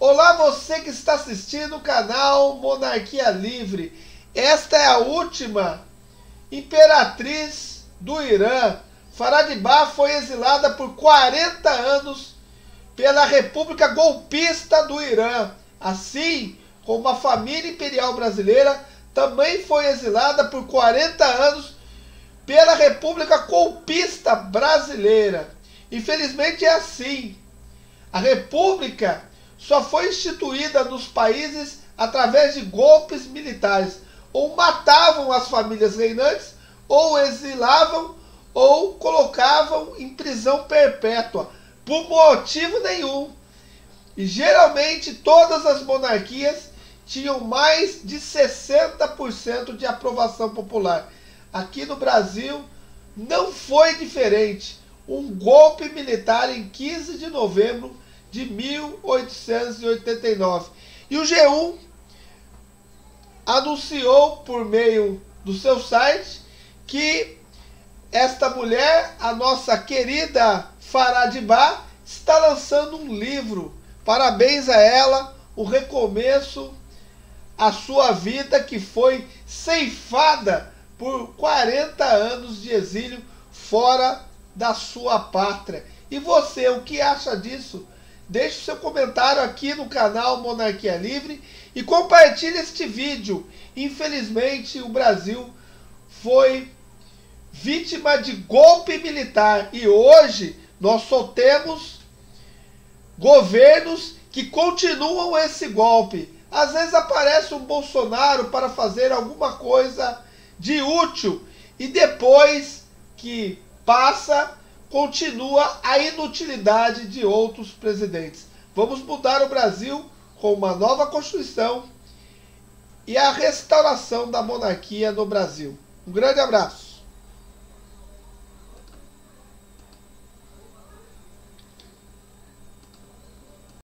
Olá, você que está assistindo o canal Monarquia Livre. Esta é a última imperatriz do Irã. Faradibá foi exilada por 40 anos pela República Golpista do Irã. Assim como a família imperial brasileira também foi exilada por 40 anos pela República Golpista Brasileira. Infelizmente é assim. A República só foi instituída nos países através de golpes militares. Ou matavam as famílias reinantes, ou exilavam, ou colocavam em prisão perpétua, por motivo nenhum. E geralmente todas as monarquias tinham mais de 60% de aprovação popular. Aqui no Brasil não foi diferente. Um golpe militar em 15 de novembro de 1889. E o G1 anunciou por meio do seu site que esta mulher, a nossa querida Faradibá, está lançando um livro. Parabéns a ela, o recomeço a sua vida que foi ceifada por 40 anos de exílio fora da sua pátria. E você, o que acha disso? Deixe seu comentário aqui no canal Monarquia Livre e compartilhe este vídeo. Infelizmente, o Brasil foi vítima de golpe militar e hoje nós só temos governos que continuam esse golpe. Às vezes aparece um Bolsonaro para fazer alguma coisa de útil e depois que passa continua a inutilidade de outros presidentes. Vamos mudar o Brasil com uma nova Constituição e a restauração da monarquia no Brasil. Um grande abraço.